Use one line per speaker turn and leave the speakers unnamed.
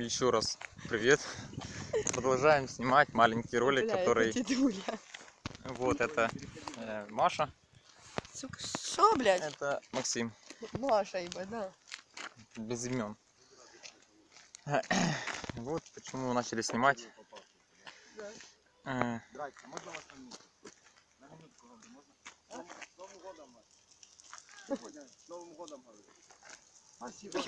Еще раз привет. Продолжаем снимать маленький ролик,
Бля,
который...
это.
Вот это э, Маша,
Сука, шо, блядь?
это Максим,
Маша, ибо, да.
без имен. Вот почему начали снимать. Э,
Здрасте, можна годом Спасибо.